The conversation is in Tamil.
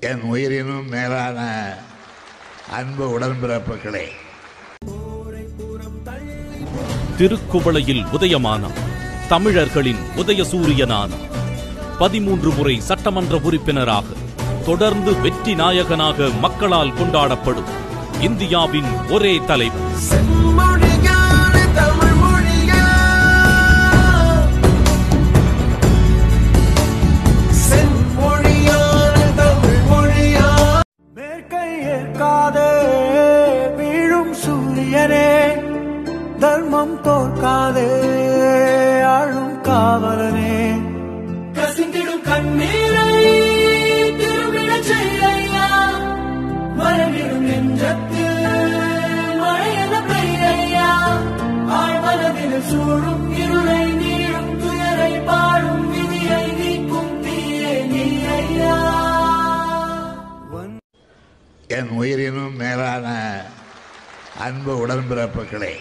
என் உயிரினும் மேலான அன்பு உடன்பிறப்புகளே. திருக்குவளையில் உதயமான தமிழர்களின் உதய சூரியனான பதிமூன்று முறை சட்டமன்ற உறுப்பினராக தொடர்ந்து வெற்றி நாயகனாக மக்களால் கொண்டாடப்படும் இந்தியாவின் ஒரே தலைவர். தோற்காதே ஆளும் காவலனே. கசிந்திடும் கண்ணீரை திரும்பிடச் செய்யா மரணிடும் நெஞ்சத்தில் மழையென பெய்யா ஆழ்மனதில் சூழும் இருளை நீளும் துயரை பாடும் விதியை நீக்கும் தீயே நீ ஐயா என் உயிரினும் மேலான அன்பு உடன்பிறப்புகளே